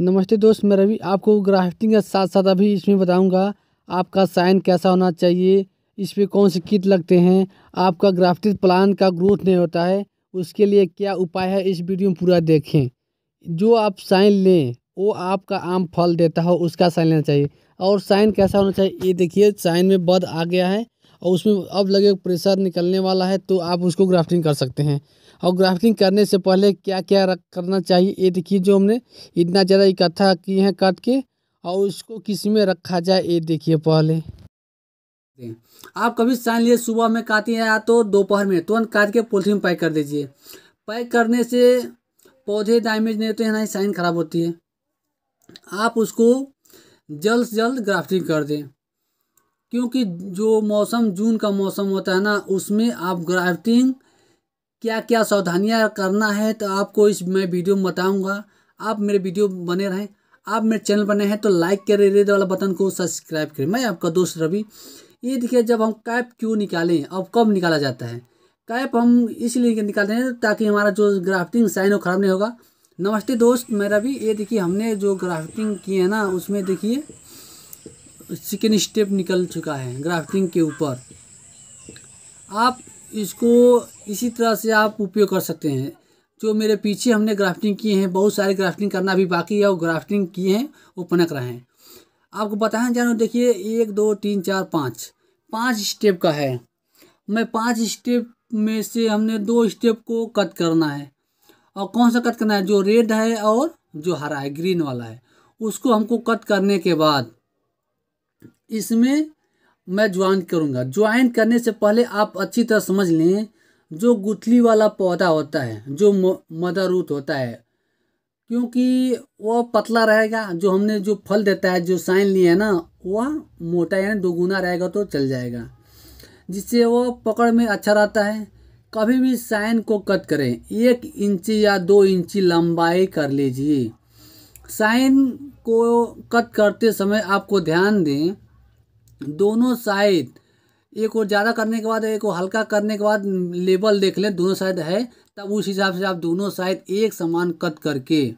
नमस्ते दोस्त, मैं रवि आपको ग्राफ्टिंग के साथ साथ अभी इसमें बताऊँगा, आपका साइन कैसा होना चाहिए इस पर कौन से कीट लगते हैं, आपका ग्राफ्टिंग प्लान का ग्रोथ नहीं होता है, उसके लिए क्या उपाय है, इस वीडियो में पूरा देखें। जो आप साइन लें, वो आपका आम फल देता हो, उसका साइन लेना चाहिए। और साइन कैसा होना चाहिए, ये देखिए, साइन में बद आ गया है और उसमें अब लगे प्रेशर निकलने वाला है तो आप उसको ग्राफ्टिंग कर सकते हैं। और ग्राफ्टिंग करने से पहले क्या क्या करना चाहिए? ये देखिए जो हमने इतना ज़्यादा इकट्ठा किए हैं काट के, और उसको किसमें रखा जाए, ये देखिए पहले। आप कभी साइन लिए सुबह में काटिए या तो दोपहर में, तुरंत काट के पोलिथीन में पैक कर दीजिए। पैक करने से पौधे डैमेज नहीं होते हैं ना ही साइन खराब होती है। आप उसको जल्द से जल्द ग्राफ्टिंग कर दें। क्योंकि जो मौसम, जून का मौसम होता है ना, उसमें आप ग्राफ्टिंग क्या क्या सावधानियाँ करना है तो आपको इस मैं वीडियो में बताऊँगा। आप मेरे वीडियो बने रहें। आप मेरे चैनल बने हैं तो लाइक करें, रेड वाला बटन को सब्सक्राइब करें। मैं आपका दोस्त रवि। ये देखिए, जब हम कैप क्यों निकालें, अब कब निकाला जाता है? कैप हम इसलिए निकालते हैं ताकि हमारा जो ग्राफ्टिंग साइन हो, ख़राब नहीं होगा। नमस्ते दोस्त, मैं रवि। ये देखिए, हमने जो ग्राफ्टिंग की है ना, उसमें देखिए सेकेंड स्टेप निकल चुका है ग्राफ्टिंग के ऊपर। आप इसको इसी तरह से आप उपयोग कर सकते हैं। जो मेरे पीछे हमने ग्राफ्टिंग किए हैं, बहुत सारे ग्राफ्टिंग करना अभी बाकी है और ग्राफ्टिंग किए हैं, वो पनक रहे हैं। आपको बताएँ, जानो, देखिए, एक, दो, तीन, चार, पाँच। पाँच स्टेप का है। मैं पाँच स्टेप में से हमने दो स्टेप को कट करना है। और कौन सा कट करना है? जो रेड है और जो हरा है ग्रीन वाला है। उसको हमको कट करने के बाद इसमें मैं ज्वाइन करूँगा। ज्वाइन करने से पहले आप अच्छी तरह समझ लें, जो गुठली वाला पौधा होता है, जो मदर रूट होता है, क्योंकि वह पतला रहेगा, जो हमने जो फल देता है, जो साइन लिए है ना, वह मोटा यानी दोगुना रहेगा तो चल जाएगा, जिससे वो पकड़ में अच्छा रहता है। कभी भी साइन को कट करें, एक इंची या दो इंची लंबाई कर लीजिए। साइन को कट करते समय आपको ध्यान दें दोनों साइड एक और ज़्यादा करने के बाद, एक और हल्का करने के बाद लेवल देख लें, दोनों साइड है, तब उस हिसाब से आप दोनों साइड एक समान कट करके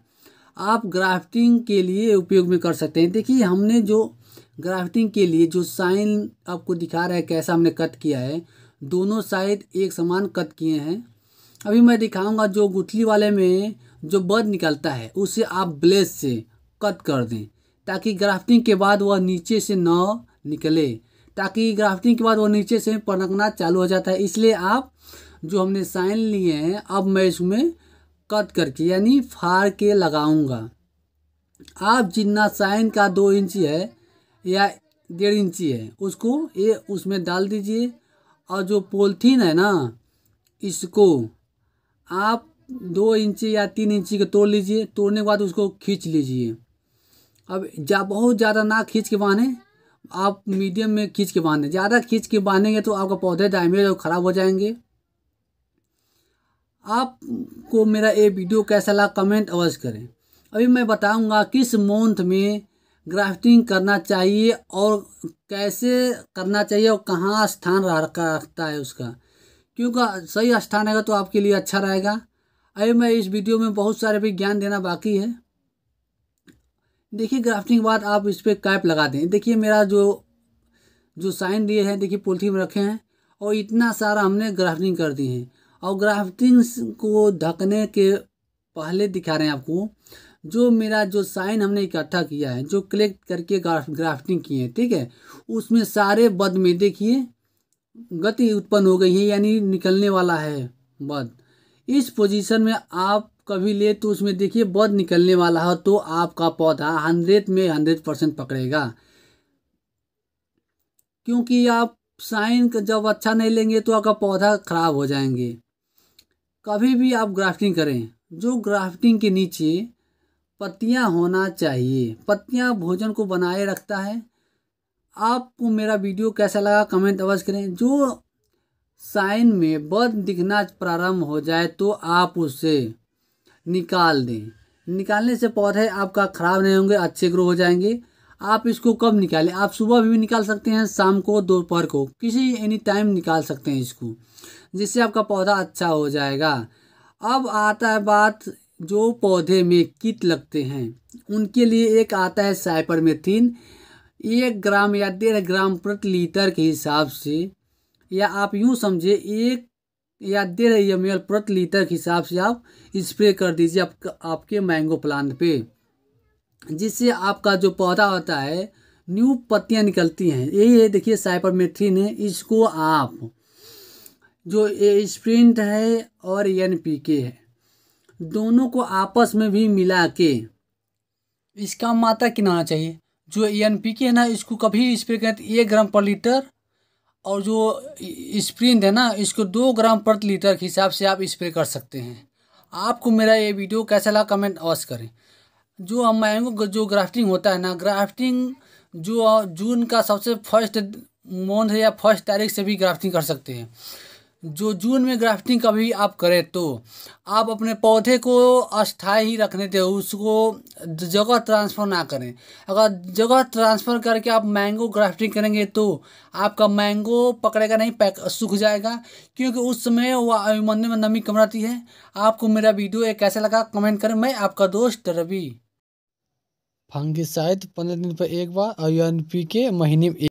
आप ग्राफ्टिंग के लिए उपयोग में कर सकते हैं। देखिए, हमने जो ग्राफ्टिंग के लिए जो साइन आपको दिखा रहा है, कैसा हमने कट किया है, दोनों साइड एक समान कट किए हैं। अभी मैं दिखाऊँगा जो गुठली वाले में जो बद निकलता है, उसे आप ब्लेस से कट कर दें, ताकि ग्राफ्टिंग के बाद वह नीचे से न निकले, ताकि ग्राफ्टिंग के बाद वो नीचे से पनकना चालू हो जाता है। इसलिए आप जो हमने साइन लिए हैं, अब मैं इसमें कट करके, यानी फाड़ के लगाऊँगा। आप जितना साइन का दो इंची है या डेढ़ इंची है, उसको ये उसमें डाल दीजिए। और जो पोलथीन है ना, इसको आप दो इंची या तीन इंची का तोड़ लीजिए, तोड़ने के बाद उसको खींच लीजिए। अब जा, बहुत ज़्यादा ना खींच के बांधें आप मीडियम में खींच के बांधें। ज़्यादा खींच के बांधेंगे तो आपका पौधे डैमेज और ख़राब हो जाएँगे। आपको मेरा ये वीडियो कैसा लगा कमेंट अवश्य करें। अभी मैं बताऊँगा किस मंथ में ग्राफ्टिंग करना चाहिए और कैसे करना चाहिए और कहाँ स्थान रखता है उसका। क्योंकि सही स्थान रहेगा तो आपके लिए अच्छा रहेगा। अभी मैं इस वीडियो में बहुत सारे भी ज्ञान देना बाकी है। देखिए ग्राफ्टिंग के बाद आप इस पर कैप लगा दें। देखिए, मेरा जो जो साइन दिए हैं, देखिए पोल्थी में रखे हैं, और इतना सारा हमने ग्राफ्टिंग कर दी है। और ग्राफ्टिंग को ढकने के पहले दिखा रहे हैं आपको, जो मेरा जो साइन हमने इकट्ठा किया है, जो कलेक्ट करके ग्राफ्टिंग किए हैं, ठीक है? उसमें सारे बद में देखिए, गति उत्पन्न हो गई है, यानी निकलने वाला है बद। इस पोजीशन में आप कभी ले तो उसमें देखिए बद निकलने वाला हो तो आपका पौधा हंड्रेड में हंड्रेड परसेंट पकड़ेगा। क्योंकि आप साइन जब अच्छा नहीं लेंगे तो आपका पौधा खराब हो जाएँगे। कभी भी आप ग्राफ्टिंग करें, जो ग्राफ्टिंग के नीचे पत्तियाँ होना चाहिए, पत्तियाँ भोजन को बनाए रखता है। आपको मेरा वीडियो कैसा लगा कमेंट अवश्य करें। जो साइन में बद दिखना प्रारंभ हो जाए तो आप उसे निकाल दें। निकालने से पौधे आपका ख़राब नहीं होंगे, अच्छे ग्रो हो जाएँगे। आप इसको कब निकालें? आप सुबह भी निकाल सकते हैं, शाम को, दोपहर को। किसी एनी टाइम निकाल सकते हैं इसको, जिससे आपका पौधा अच्छा हो जाएगा। अब आता है बात जो पौधे में कीट लगते हैं। उनके लिए एक आता है साइपरमेथ्रिन एक ग्राम या डेढ़ ग्राम प्रति लीटर के हिसाब से, या आप यूँ समझे एक या डेढ़ एम एल प्रति लीटर के हिसाब से आप स्प्रे कर दीजिए आप, आपके मैंगो प्लांट पे। जिससे आपका जो पौधा होता है न्यू पत्तियाँ निकलती हैं। यही है देखिए साइपरमेथ्रिन है इसको आप जो स्प्रिंट है और एन पी के है दोनों को आपस में भी मिला के इसका मात्रा कितना होना चाहिए। जो एन पी के है ना इसको कभी स्प्रे करें तो एक ग्राम पर लीटर और जो स्प्रिंट है ना, इसको दो ग्राम प्रति लीटर के हिसाब से आप स्प्रे कर सकते हैं। आपको मेरा ये वीडियो कैसा लगा कमेंट अवश्य करें। जो हम मैंगो जो ग्राफ्टिंग होता है ना, ग्राफ्टिंग जो, जून का सबसे फ़र्स्ट मंथ है या फ़र्स्ट तारीख से भी ग्राफ्टिंग कर सकते हैं। जो जून में ग्राफ्टिंग कभी आप करें तो आप अपने पौधे को अस्थाई ही रखने दें उसको जगह ट्रांसफ़र ना करें। अगर जगह ट्रांसफ़र करके आप मैंगो ग्राफ्टिंग करेंगे तो आपका मैंगो पकड़ेगा नहीं, पैक सूख जाएगा, क्योंकि उस समय वह वायुमंडल में नमी कम रहती है। आपको मेरा वीडियो एक कैसा लगा कमेंट करें। मैं आपका दोस्त रवि। फंगिसाइड पंद्रह दिन पर एक बार और एन पी के महीने में